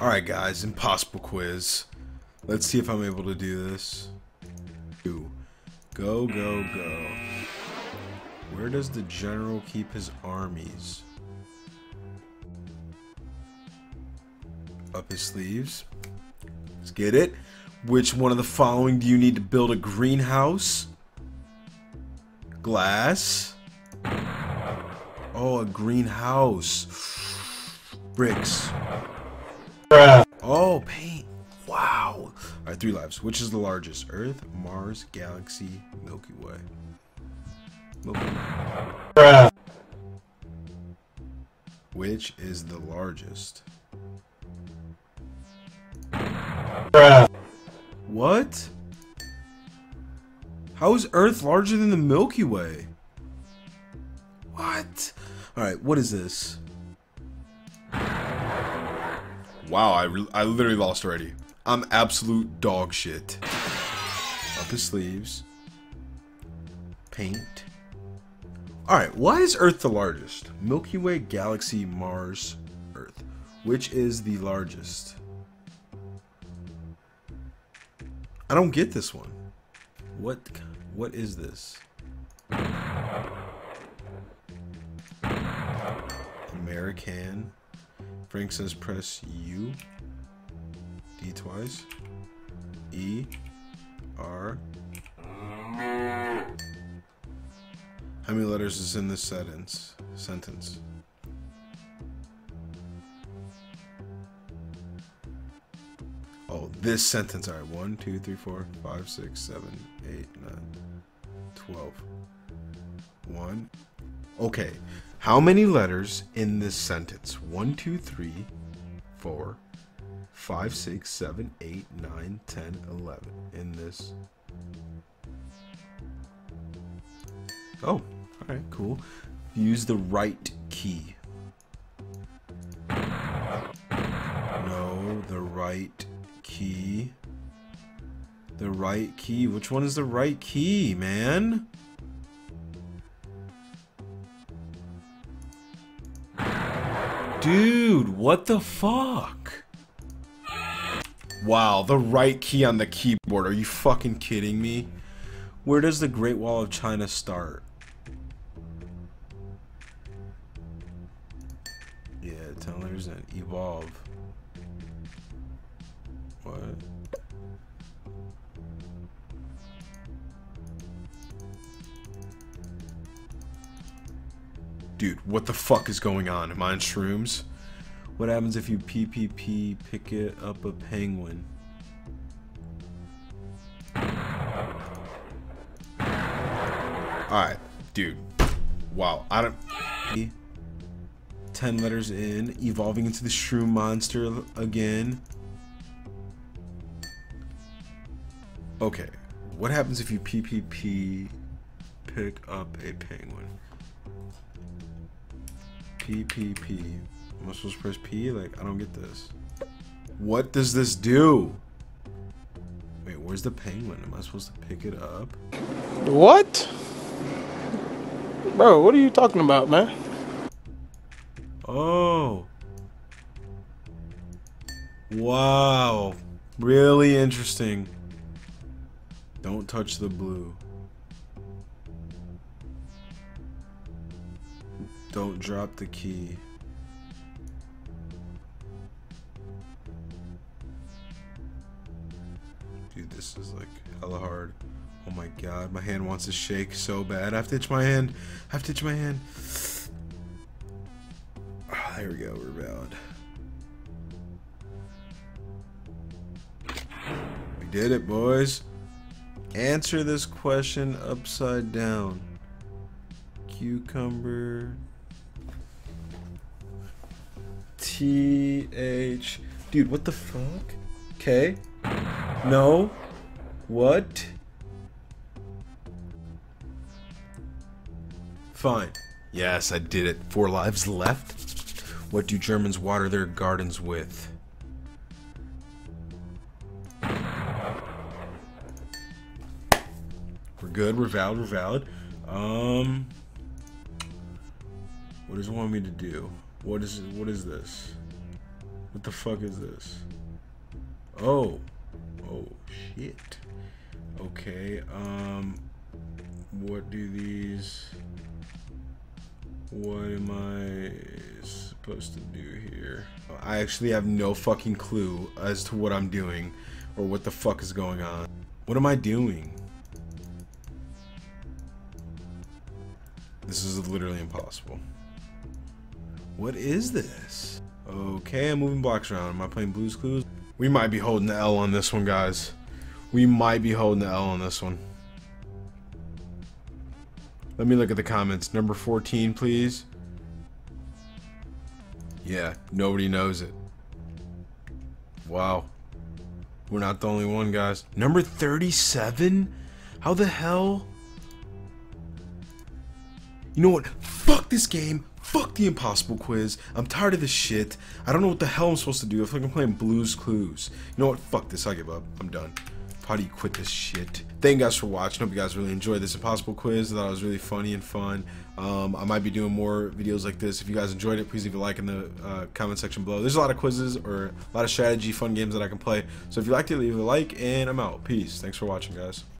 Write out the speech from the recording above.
Alright guys, impossible quiz. Let's see if I'm able to do this. Go, go, go. Where does the general keep his armies? Up his sleeves. Let's get it. Which one of the following do you need to build a greenhouse? Glass. Oh, a greenhouse. Bricks. Oh, paint. Wow. All right, three lives. Which is the largest? Earth, Mars, Galaxy, Milky Way. Milky Way. Which is the largest? What? How is Earth larger than the Milky Way? What? Alright, what is this? Wow, I, I literally lost already. I'm absolute dog shit. Up his sleeves. Paint. Alright, why is Earth the largest? Milky Way, Galaxy, Mars, Earth. Which is the largest? I don't get this one. What what is this? American. Frank says press U. D twice. E. R. How many letters is in this sentence? Sentence. Oh, this sentence. All right. One, two, three, four, five, six, seven, eight, nine, twelve. One. Okay. How many letters in this sentence? One, two, three, four, five, six, seven, eight, nine, ten, eleven. In this. Oh, alright, cool. Use the right key. No, the right key. The right key. Which one is the right key, man? Dude, what the fuck? Wow, the right key on the keyboard. Are you fucking kidding me? Where does the Great Wall of China start? Yeah, 10 letters and evolve. What? Dude, what the fuck is going on? Am I on shrooms? What happens if you PPP pick it up a penguin? Alright, dude. Wow, I don't... 10 letters in, evolving into the shroom monster again. Okay, what happens if you PPP pick up a penguin? PPP. Am I supposed to press P? Like, I don't get this. What does this do? Wait, where's the penguin? Am I supposed to pick it up? What? Bro, what are you talking about, man? Oh. Wow. Really interesting. Don't touch the blue. Don't drop the key. Dude, this is like hella hard. Oh my god, my hand wants to shake so bad. I have to itch my hand. I have to itch my hand. Oh, there we go, we're valid. We did it, boys. Answer this question upside down. Cucumber. T H. Dude, what the fuck? Okay. No. What? Fine. Yes, I did it. Four lives left. What do Germans water their gardens with? We're good. We're valid. We're valid. Um, what does it want me to do? What is what is this? What the fuck is this? Oh. Oh shit. Okay, um what do these what am I supposed to do here? I actually have no fucking clue as to what I'm doing or what the fuck is going on. What am I doing? This is literally impossible. What is this? Okay, I'm moving blocks around. Am I playing Blues Clues? We might be holding the L on this one, guys. We might be holding the L on this one. Let me look at the comments. Number 14, please. Yeah, nobody knows it. Wow. We're not the only one, guys. Number 37? How the hell? You know what? Fuck this game. Fuck the impossible quiz. I'm tired of this shit. I don't know what the hell I'm supposed to do. I feel like I'm playing Blues Clues. You know what? Fuck this. I give up. I'm done. How do you quit this shit? Thank you guys for watching. Hope you guys really enjoyed this impossible quiz. I thought it was really funny and fun. Um, I might be doing more videos like this. If you guys enjoyed it, please leave a like in the uh, comment section below. There's a lot of quizzes or a lot of strategy, fun games that I can play. So if you liked it, leave a like, and I'm out. Peace. Thanks for watching, guys.